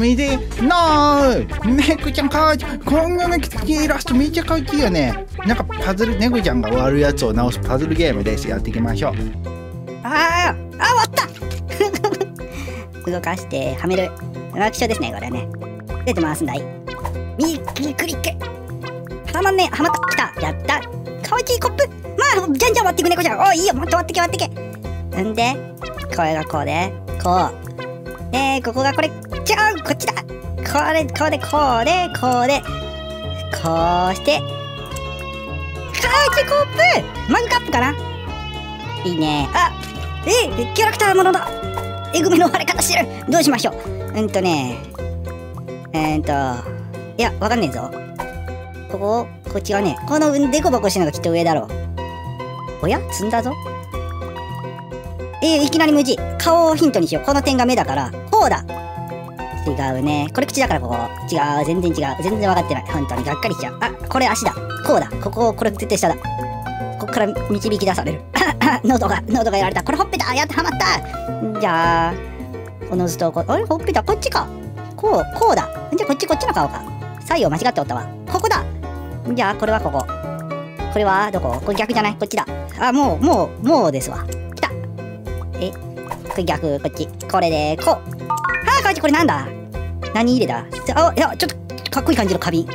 見てなー猫ちゃんかわいい。こんなのイラストめっちゃかわいいよね。なんかパズル猫ちゃんが割るやつを直すパズルゲームです。やっていきましょう。あーあ割った。動かしてはめる。楽勝ですねこれね。出て回すんだい。右クリック。はまんねはまった。きた。やった。かわいいコップ。まあじゃんじゃん割っていく猫ちゃん。おいいよ。もっと割ってけ割ってけ。んでこれがこうでこう。でここがこれ。違うこっちだ。これこうでこうでこうでこうして。かわいいコップ。マグカップかな？いいね。あえキャラクターものだ。えぐみの割れ方してる。どうしましょう。うんとね。えー、っといやわかんねえぞ。こここっちがねこのデコボコしてるのがきっと上だろう。おや？積んだぞ。えー、いきなり無事。顔をヒントにしよう。この点が目だから。こうだ。違うね。これ口だからここ。違う。全然違う。全然分かってない。本当に。がっかりしちゃう。あこれ足だ。こうだ。こここれ絶対下だ。ここから導き出される。喉が喉がやられた。これほっぺだやってはまった。じゃあおのずとこあれ？ほっぺた？こっちか。こうこうだ。じゃあこっちこっちの顔か。左右間違っておったわ。ここだ。じゃあこれはここ。これはどこ？これ逆じゃない？こっちだ。あもうもうもうですわ。来た。え？これ逆こっち。これでこう。あこっちこれなんだ？何入れたあいやちょっとかっこいい感じの花瓶。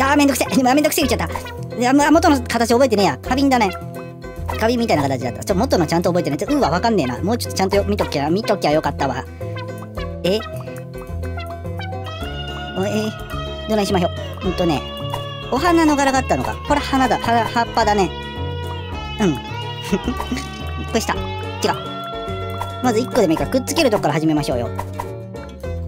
あーめんどくせえ。めんどくせえ言っちゃった。いや元の形覚えてねえや。花瓶だね。花瓶みたいな形だった。ちょ元のちゃんと覚えてないうわわかんねえな。もうちょっとちゃんと見ときゃ見ときゃよかったわ。え？おえ？どないしましょ。ううんとね。お花の柄があったのか。これ花だ。葉葉っぱだね。うん。これ下違う。まず1個でもいいからくっつけるとこから始めましょうよ。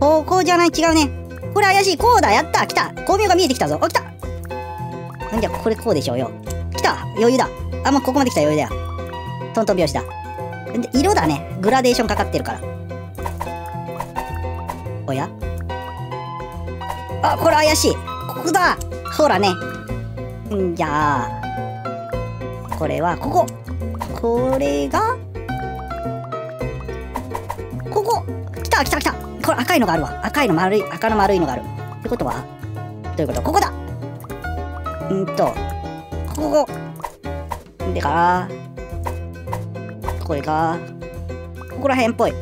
ここじゃない違うね。これ怪しいこうだやった。来た。光明が見えてきたぞ。お来た。んじゃこれこうでしょうよ。来た。余裕だ。あもうここまで来た余裕だよ。トントン拍子だ。で色だね。グラデーションかかってるから。おや？あこれ怪しい。ここだ。ほらね。んじゃあ。これはここ。これが？ここ。来た来た来た。これ赤いのがあるわ。赤いの丸い赤の丸いのがある。ってことはどういうこと？ここだ。んとここ。でか。これがここら辺っぽい。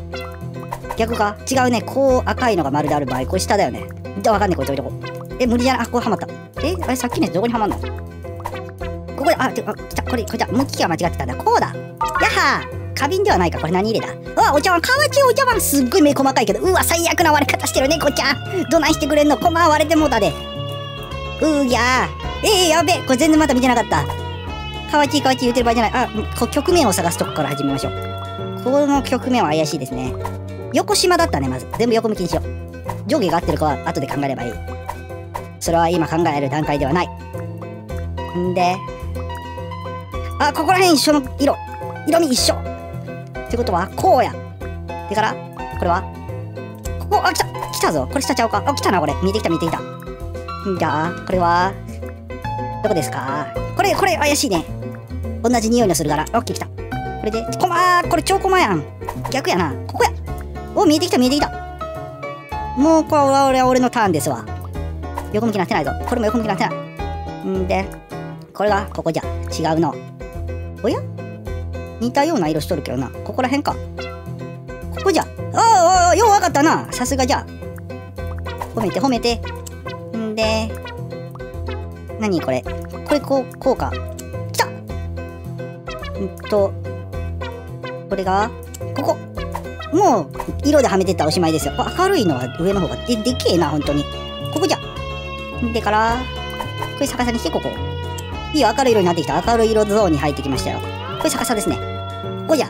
逆か？違うね。こう赤いのが丸である場合これ下だよね。じゃあわかんねえこれどういとこえ無理じゃない？あここはまった。えあれさっきのやつどこにはまんの？ここであてあ来た。これこれだ向きが間違ってたんだ。こうだ。やっはー！花瓶ではないか。これ何入れたうわお茶碗。かわちいお茶碗。すっごい目細かいけど。うわ最悪な割れ方してるねこちゃん。どないしてくれんの？コマ割れてもうたで。うぎゃー。えー、やべこれ全然まだ見てなかった。かわちいかわち言ってる場合じゃない。あこ局面を探すとこから始めましょう。この局面は怪しいですね。横島だったねまず。全部横向きにしよう。上下が合ってるかは後で考えればいい。それは今考える段階ではない。んで。あここら辺一緒の色。色味一緒。ってことはこうや。でからこれはここあ来た来たぞ。これ下ちゃうか。あ来たなこれ。見えてきた見えてきた。じゃあこれはどこですか？これこれ怪しいね。同じ匂いのする柄オッケー来た。これでコマこれ超コマやん。逆やな。ここや。お見えてきた見えてきた。もうこれは俺は俺のターンですわ。横向きなってないぞ。これも横向きなってない。んでこれがここじゃ。違うの。おや？似たような色しとるけどな。ここら辺か。ここじゃ。ああようわかったな。さすがじゃ。褒めて褒めて。んで。何これ。これこうこうか。来た。んと。これがここ。もう色ではめてったらおしまいですよ。明るいのは上の方がででけえな本当に。ここじゃ。でからこれ逆さにしてここ。いいよ明るい色になってきた。明るい色ゾーンに入ってきましたよ。これ逆さですね。ここじゃ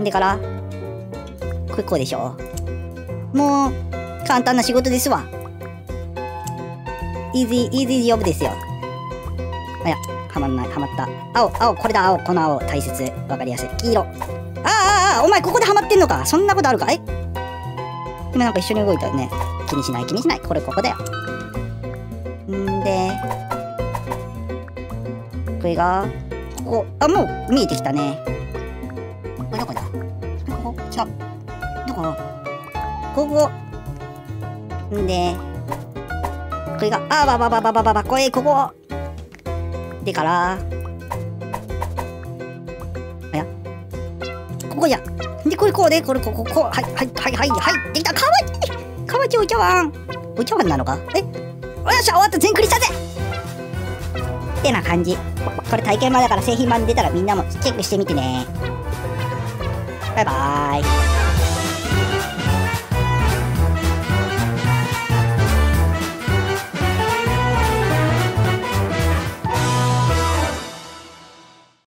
でからこれこうでしょ。もう簡単な仕事ですわ。イージーイージージョブですよ。あや。はまんない。はまった。青青。これだ。青。この青。大切。わかりやすい。黄色。ああああお前ここでハマってんのか。そんなことあるかい？今なんか一緒に動いたよね。気にしない気にしない。これここだよ。んでこれがここ。あもう見えてきたね。これどこだ。ここ。違うどこ？ここ。んで、これが、あばばばばばばば、これ、ここ。でから、あや、ここじゃ。で、これこうで、これここ、こう、はい、はい、はい、はい、はい、できた、かわいい。かわいいお茶碗。お茶碗なのか？え？よっしゃ、終わった、全クリしたぜ。てな感じ。これ体験版だから製品版出たらみんなもチェックしてみてね。バイバーイ。